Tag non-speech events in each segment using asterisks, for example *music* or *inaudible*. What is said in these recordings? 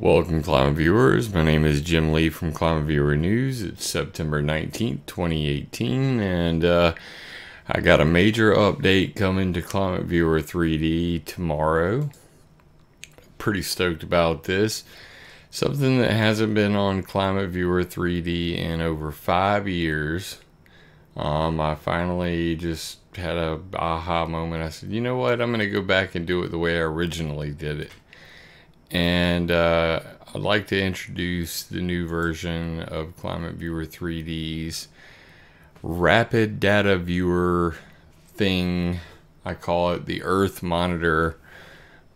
Welcome, Climate Viewers. My name is Jim Lee from Climate Viewer News. It's September 19th, 2018, and uh, I got a major update coming to Climate Viewer 3D tomorrow. Pretty stoked about this. Something that hasn't been on Climate Viewer 3D in over five years. Um, I finally just had a aha moment. I said, you know what? I'm going to go back and do it the way I originally did it and uh, I'd like to introduce the new version of Climate Viewer 3D's rapid data viewer thing. I call it the Earth Monitor,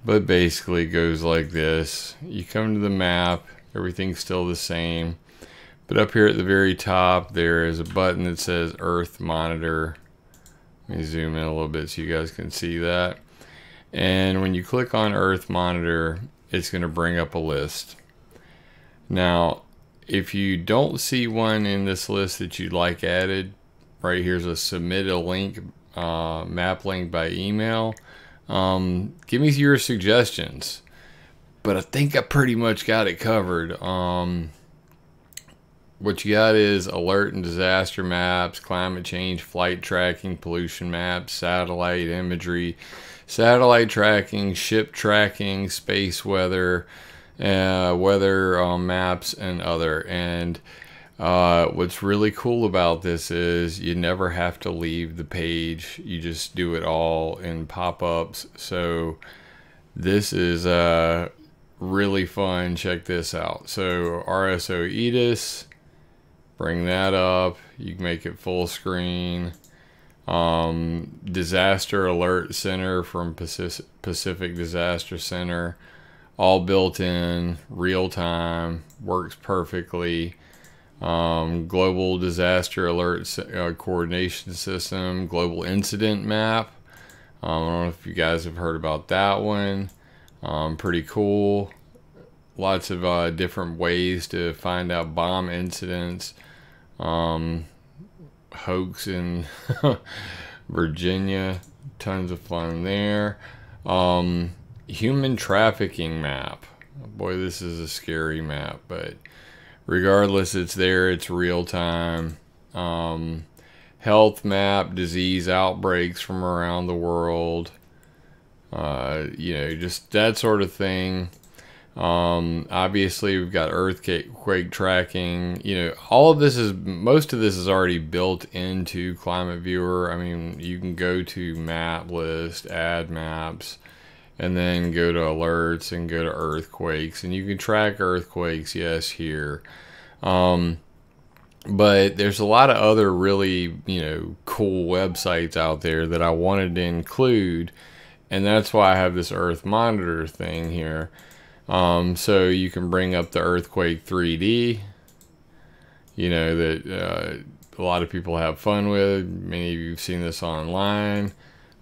but basically goes like this. You come to the map, everything's still the same, but up here at the very top there is a button that says Earth Monitor. Let me zoom in a little bit so you guys can see that. And when you click on Earth Monitor, it's going to bring up a list. Now, if you don't see one in this list that you'd like added, right here's a submit a link, uh, map link by email. Um, give me your suggestions. But I think I pretty much got it covered. Um, what you got is alert and disaster maps, climate change, flight tracking, pollution maps, satellite imagery, satellite tracking, ship tracking, space weather, uh, weather um, maps, and other. And uh, what's really cool about this is you never have to leave the page. You just do it all in pop-ups. So this is uh, really fun. Check this out. So RSOE EDIS, bring that up. You can make it full screen um, disaster alert center from Pacific, Disaster Center, all built in, real time, works perfectly. Um, global disaster alert uh, coordination system, global incident map. Um, I don't know if you guys have heard about that one. Um, pretty cool. Lots of uh, different ways to find out bomb incidents. Um, hoax in *laughs* Virginia. Tons of fun there. Um, human trafficking map. Boy, this is a scary map, but regardless, it's there. It's real time. Um, health map, disease outbreaks from around the world. Uh, you know, just that sort of thing. Um, obviously, we've got earthquake quake tracking. You know, all of this is most of this is already built into Climate Viewer. I mean, you can go to Map List, add maps, and then go to alerts and go to earthquakes, and you can track earthquakes. Yes, here. Um, but there's a lot of other really you know cool websites out there that I wanted to include, and that's why I have this Earth Monitor thing here. Um, so you can bring up the Earthquake 3D, you know, that uh, a lot of people have fun with. Many of you have seen this online.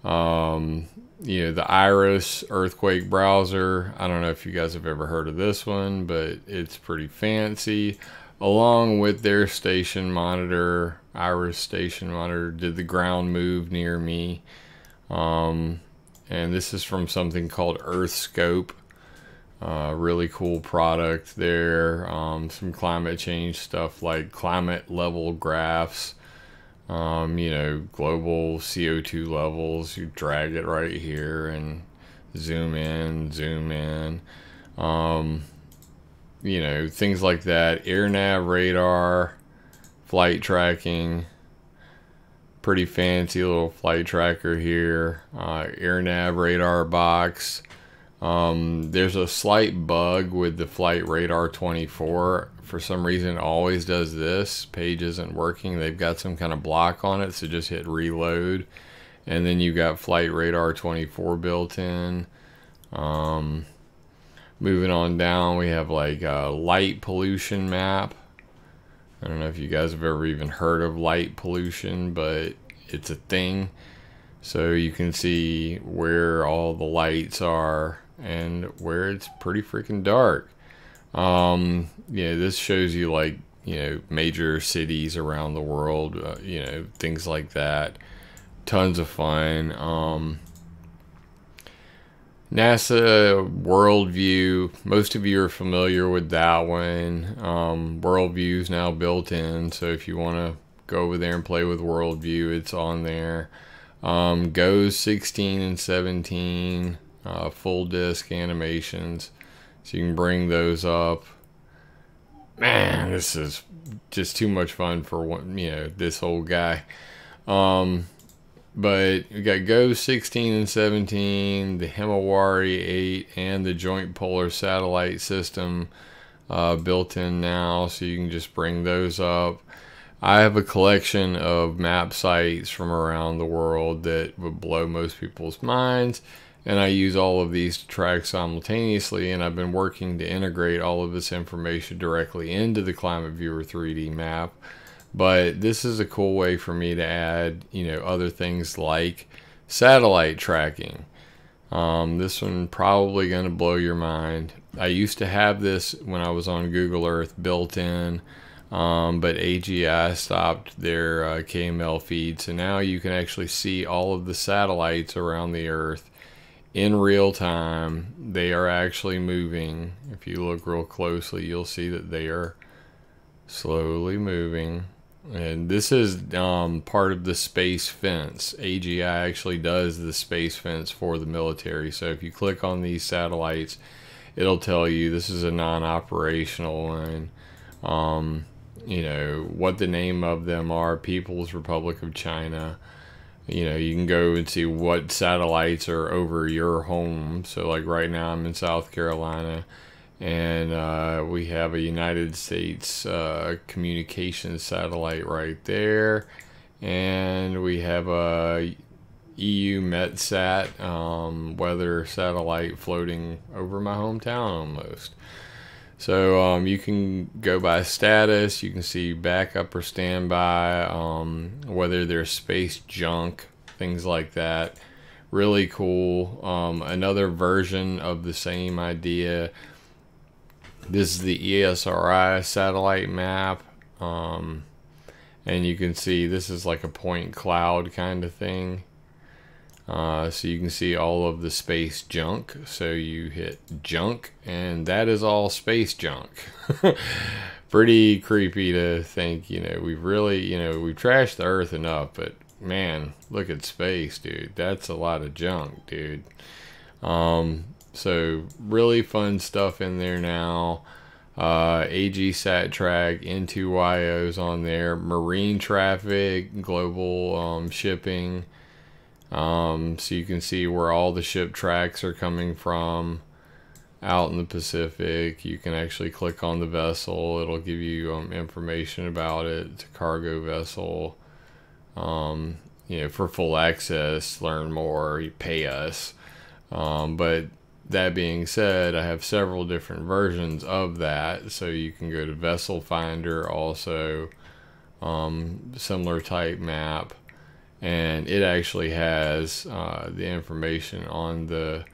Um, you know, the Iris Earthquake browser. I don't know if you guys have ever heard of this one, but it's pretty fancy. Along with their station monitor, Iris station monitor did the ground move near me. Um, and this is from something called EarthScope. Uh, really cool product there. Um, some climate change stuff like climate level graphs. Um, you know, global CO2 levels. You drag it right here and zoom in, zoom in. Um, you know, things like that. Air nav radar, flight tracking. Pretty fancy little flight tracker here. Uh, air nav radar box. Um, there's a slight bug with the Flight Radar 24. For some reason, it always does this. Page isn't working. They've got some kind of block on it, so just hit reload. And then you got Flight Radar 24 built in. Um, moving on down, we have like a light pollution map. I don't know if you guys have ever even heard of light pollution, but it's a thing. So you can see where all the lights are and where it's pretty freaking dark. Um, you know, this shows you like, you know, major cities around the world, uh, you know, things like that. Tons of fun. Um, NASA Worldview, most of you are familiar with that one. Um, Worldview is now built in, so if you want to go over there and play with Worldview, it's on there. Um, GOES 16 and 17, uh, full disc animations, so you can bring those up. Man, this is just too much fun for one, you know, this old guy. Um, but we got GOES 16 and 17, the Himawari 8, and the Joint Polar Satellite System uh, built in now, so you can just bring those up. I have a collection of map sites from around the world that would blow most people's minds, and I use all of these to track simultaneously, and I've been working to integrate all of this information directly into the Climate Viewer 3D map. But this is a cool way for me to add you know other things like satellite tracking. Um, this one probably going to blow your mind. I used to have this when i was on google earth built in um, but agi stopped their uh, kml feed. So now you can actually see all of the satellites around the earth in real time they are actually moving if you look real closely you'll see that they are slowly moving and this is um, part of the space fence. AGI actually does the space fence for the military. So if you click on these satellites, it'll tell you this is a non-operational one. Um, you know what the name of them are. People's Republic of China. You know you can go and see what satellites are over your home. So like right now I'm in South Carolina and uh, we have a United States uh, communications satellite right there and we have a EUMETSAT um, weather satellite floating over my hometown almost. So um, you can go by status, you can see backup or standby, um, whether there's space junk, things like that. Really cool. Um, another version of the same idea this is the ESRI satellite map. Um, and you can see this is like a point cloud kind of thing. Uh, so you can see all of the space junk. So you hit junk, and that is all space junk. *laughs* Pretty creepy to think, you know, we've really, you know, we've trashed the Earth enough, but man, look at space, dude. That's a lot of junk, dude. Um, so really fun stuff in there now. Uh, AG Sat Track, N2YO's on there, marine traffic, global um, shipping. Um, so you can see where all the ship tracks are coming from out in the Pacific. You can actually click on the vessel. It'll give you um, information about it. It's a cargo vessel. Um, you know, for full access, learn more, you pay us. Um, but that being said, I have several different versions of that. So you can go to Vessel Finder also, um, similar type map. And it actually has uh, the information on the,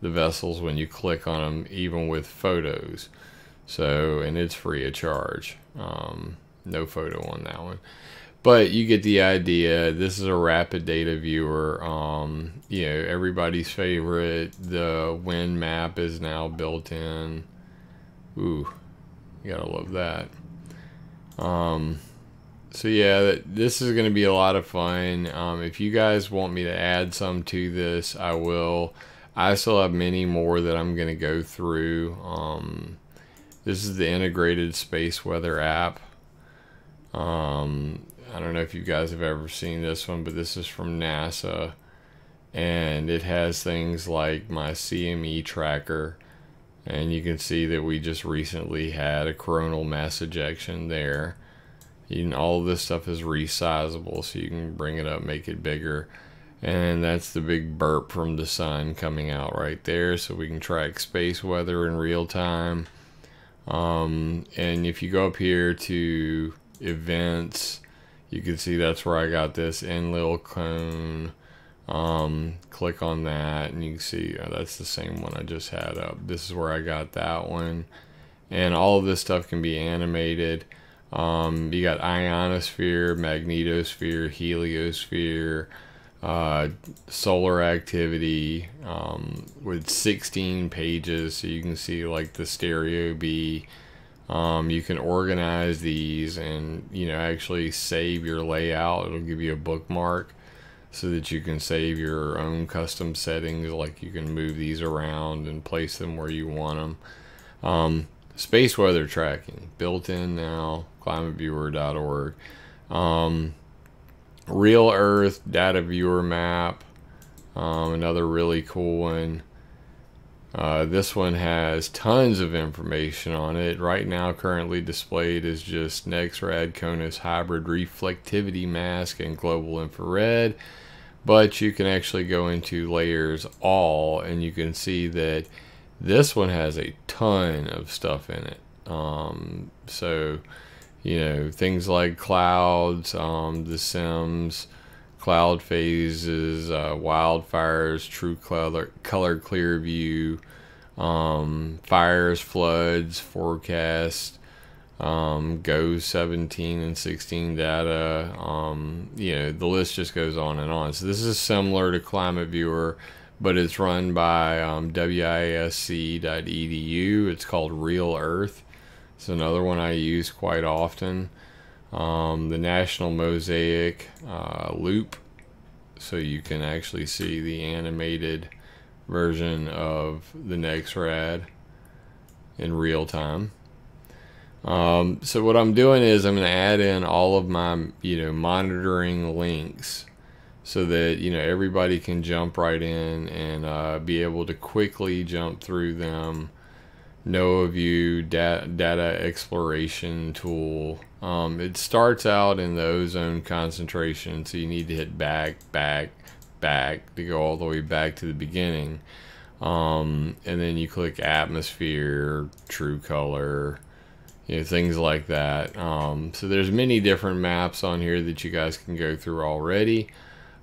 the vessels when you click on them, even with photos. So, and it's free of charge. Um, no photo on that one but you get the idea. This is a rapid data viewer. Um, you know, everybody's favorite. The wind map is now built in. Ooh, you gotta love that. Um, so yeah, this is gonna be a lot of fun. Um, if you guys want me to add some to this, I will. I still have many more that I'm gonna go through. Um, this is the integrated space weather app. Um, I don't know if you guys have ever seen this one, but this is from NASA. And it has things like my CME tracker. And you can see that we just recently had a coronal mass ejection there. And all this stuff is resizable, so you can bring it up, make it bigger. And that's the big burp from the sun coming out right there, so we can track space weather in real time. Um, and if you go up here to events, you can see that's where I got this in Enlil cone um, click on that and you can see uh, that's the same one I just had up this is where I got that one and all of this stuff can be animated um, you got ionosphere magnetosphere heliosphere uh, solar activity um, with 16 pages so you can see like the stereo B. Um, you can organize these and you know actually save your layout it'll give you a bookmark so that you can save your own custom settings like you can move these around and place them where you want them um, space weather tracking built in now climateviewer.org um, real earth data viewer map um, another really cool one uh, this one has tons of information on it. Right now, currently displayed is just NEXRAD CONUS hybrid reflectivity mask and global infrared. But you can actually go into layers all and you can see that this one has a ton of stuff in it. Um, so, you know, things like clouds, um, the CIMSS, cloud phases, uh, wildfires, true color, color clear view, um, fires, floods, forecast, um, GOES 17 and 16 data. Um, you know, the list just goes on and on. So this is similar to Climate Viewer, but it's run by um, wisc.edu. It's called Real Earth. It's another one I use quite often um, the National Mosaic uh, loop so you can actually see the animated version of the NEXRAD in real time. Um, so what I'm doing is I'm going to add in all of my you know monitoring links so that you know everybody can jump right in and uh, be able to quickly jump through them NOAA data, data exploration tool. Um, it starts out in the ozone concentration, so you need to hit back, back, back to go all the way back to the beginning. Um, and then you click atmosphere, true color, you know, things like that. Um, so there's many different maps on here that you guys can go through already.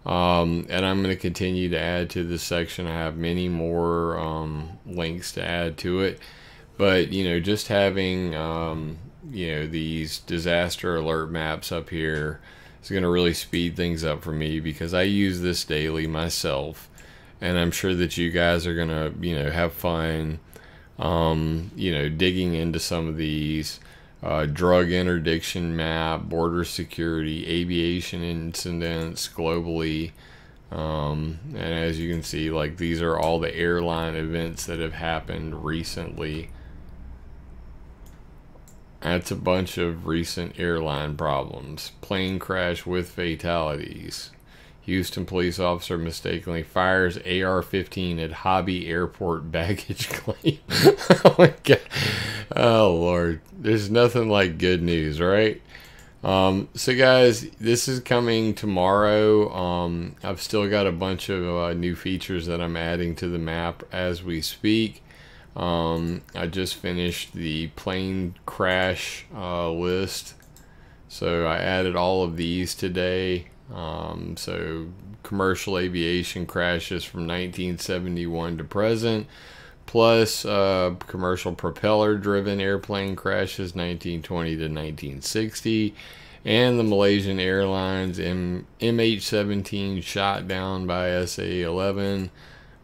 Um, and I'm going to continue to add to this section. I have many more um, links to add to it. But you know just having um, you know these disaster alert maps up here is going to really speed things up for me because I use this daily myself. And I'm sure that you guys are going to you know have fun um, you know digging into some of these uh, drug interdiction map border security aviation incidents globally um, and as you can see like these are all the airline events that have happened recently that's a bunch of recent airline problems. Plane crash with fatalities. Houston police officer mistakenly fires AR-15 at Hobby Airport *laughs* baggage claim. *laughs* oh my god. Oh lord. There's nothing like good news, right? Um, so guys, this is coming tomorrow. Um, I've still got a bunch of uh, new features that I'm adding to the map as we speak. Um, I just finished the plane crash uh, list. So I added all of these today. Um, so commercial aviation crashes from 1971 to present, plus uh, commercial propeller driven airplane crashes 1920 to 1960, and the Malaysian Airlines M- MH17 shot down by SA 11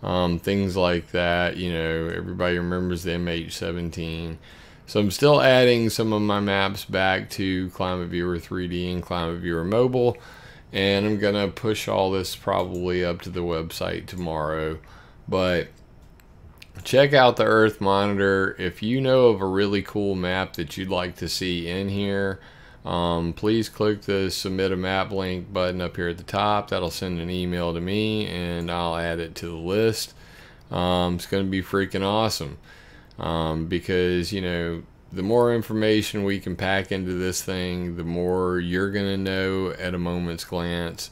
um, things like that. You know, everybody remembers the MH17. So I'm still adding some of my maps back to Climate Viewer 3D and Climate Viewer Mobile. And I'm to push all this probably up to the website tomorrow. But check out the Earth Monitor. If you know of a really cool map that you'd like to see in here, um, please click the submit a map link button up here at the top. That'll send an email to me and I'll add it to the list. Um, it's to be freaking awesome um, because, you know, the more information we can pack into this thing, the more you're going to know at a moment's glance.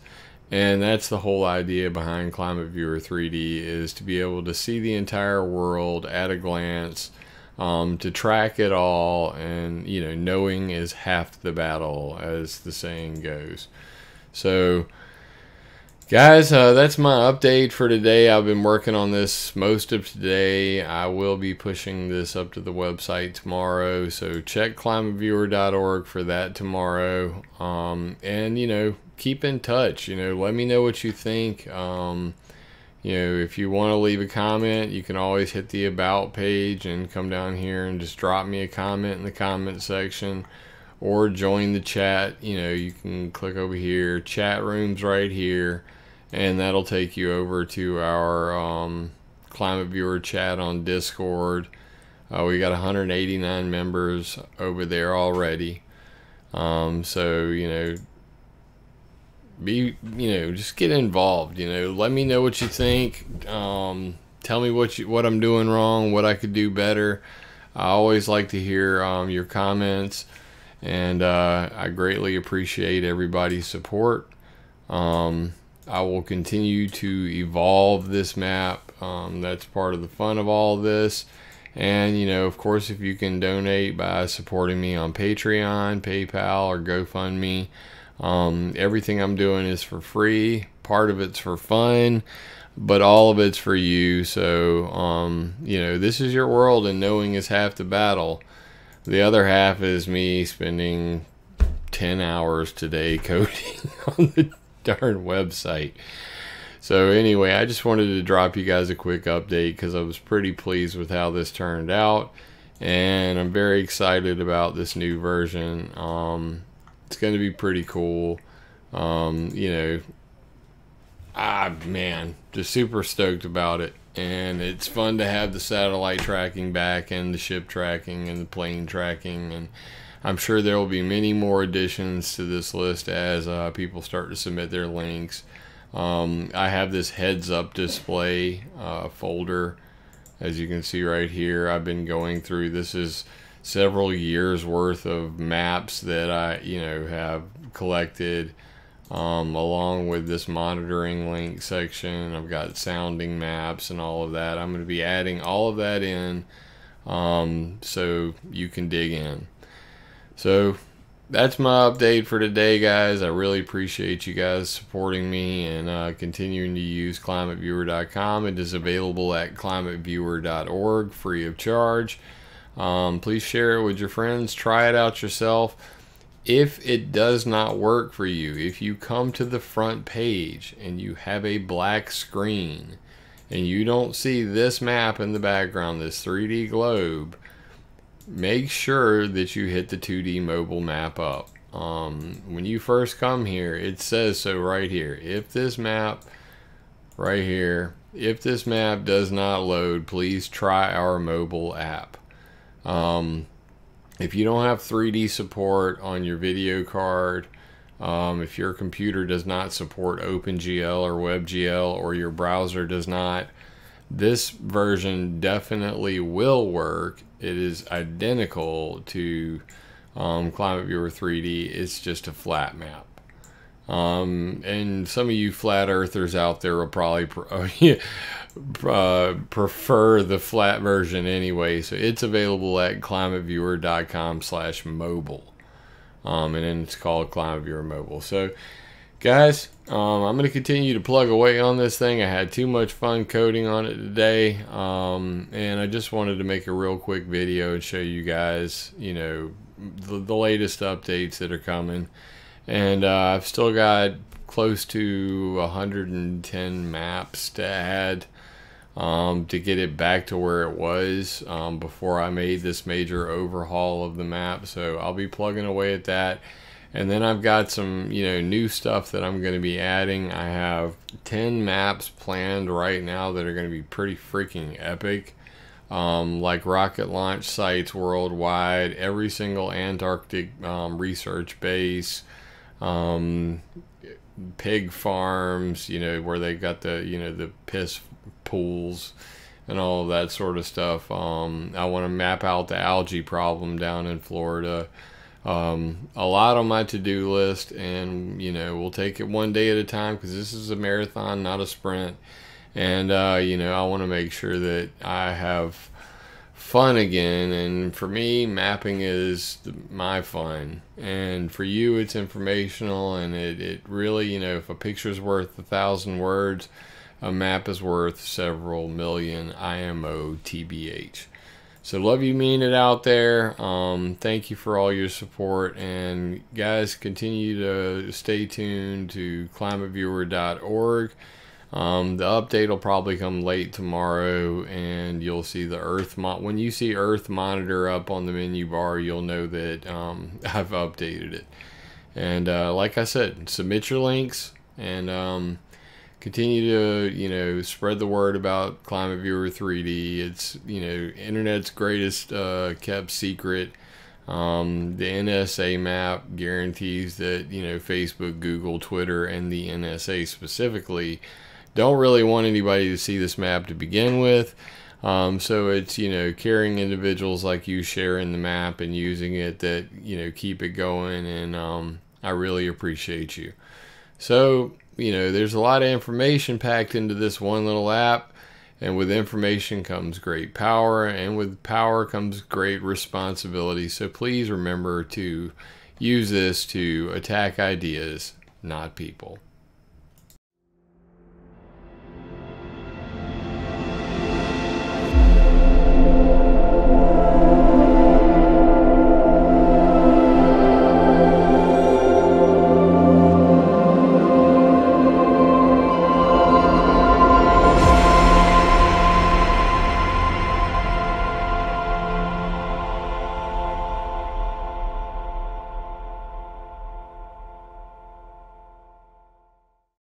And that's the whole idea behind Climate Viewer 3D is to be able to see the entire world at a glance um, to track it all and you know knowing is half the battle as the saying goes so guys uh, that's my update for today i've been working on this most of today i will be pushing this up to the website tomorrow so check climateviewer.org for that tomorrow um, and you know keep in touch. You know, let me know what you think. Um, you know, if you want to leave a comment, you can always hit the about page and come down here and just drop me a comment in the comment section or join the chat. You know, you can click over here, chat rooms right here, and that'll take you over to our um, climate viewer chat on Discord. Uh, we got 189 members over there already. Um, so, you know, be you know just get involved you know let me know what you think um, tell me what you what i'm doing wrong what i could do better i always like to hear um, your comments and uh, i greatly appreciate everybody's support um, i will continue to evolve this map um, that's part of the fun of all of this and you know of course if you can donate by supporting me on patreon paypal or gofundme um, everything I'm doing is for free. Part of it's for fun, but all of it's for you. So, um, you know, this is your world, and knowing is half the battle. The other half is me spending 10 hours today *laughs* coding on the darn website. So, anyway, I just wanted to drop you guys a quick update because I was pretty pleased with how this turned out. And I'm very excited about this new version. Um, it's going to be pretty cool. Um, you know, ah, man, just super stoked about it. And it's fun to have the satellite tracking back and the ship tracking and the plane tracking. And I'm sure there will be many more additions to this list as uh, people start to submit their links. Um, I have this heads up display uh, folder, as you can see right here. I've been going through this is several years worth of maps that I, you know, have collected um, along with this monitoring link section. I've got sounding maps and all of that. I'm going to be adding all of that in um, so you can dig in. So that's my update for today, guys. I really appreciate you guys supporting me and uh, continuing to use climateviewer.com. It is available at climateviewer.org free of charge. Um, please share it with your friends. Try it out yourself. If it does not work for you, if you come to the front page and you have a black screen and you don't see this map in the background, this 3D globe, make sure that you hit the 2D mobile map up. Um, when you first come here, it says so right here. If this map right here, if this map does not load, please try our mobile app. Um, if you don't have 3D support on your video card, um, if your computer does not support OpenGL or WebGL or your browser does not, this version definitely will work. It is identical to um, Climate Viewer 3D. It's just a flat map. Um, and some of you flat earthers out there will probably *laughs* uh, prefer the flat version anyway. So it's available at climateviewer.com slash mobile. Um, and then it's called Climate Viewer Mobile. So guys, um, I'm going to continue to plug away on this thing. I had too much fun coding on it today. Um, and I just wanted to make a real quick video and show you guys, you know, the, the latest updates that are coming. And uh, I've still got close to 110 maps to add um, to get it back to where it was um, before I made this major overhaul of the map. So I'll be plugging away at that. And then I've got some, you know, new stuff that I'm going to be adding. I have 10 maps planned right now that are going to be pretty freaking epic. Um, like rocket launch sites worldwide, every single Antarctic um, research base, um, pig farms, you know, where they got the, you know, the piss pools and all that sort of stuff. Um, I want to map out the algae problem down in Florida. Um, a lot on my to-do list and you know we'll take it one day at a time because this is a marathon not a sprint and uh, you know I want to make sure that I have fun again and for me mapping is my fun and for you it's informational and it, it really you know if a picture's worth a thousand words a map is worth several million IMO TBH. So love you, mean it out there. Um, thank you for all your support, and guys, continue to stay tuned to climateviewer.org. Um, the update will probably come late tomorrow, and you'll see the Earth. Mo- when you see Earth Monitor up on the menu bar, you'll know that um, *laughs* I've updated it. And uh, like I said, submit your links and um, continue to you know spread the word about Climate Viewer 3D. It's you know internet's greatest uh, kept secret. Um, the NSA map guarantees that you know Facebook, Google, Twitter, and the NSA specifically don't really want anybody to see this map to begin with. Um, so it's you know caring individuals like you sharing the map and using it that you know keep it going, and um, I really appreciate you. So you know there's a lot of information packed into this one little app. And with information comes great power, and with power comes great responsibility. So please remember to use this to attack ideas, not people.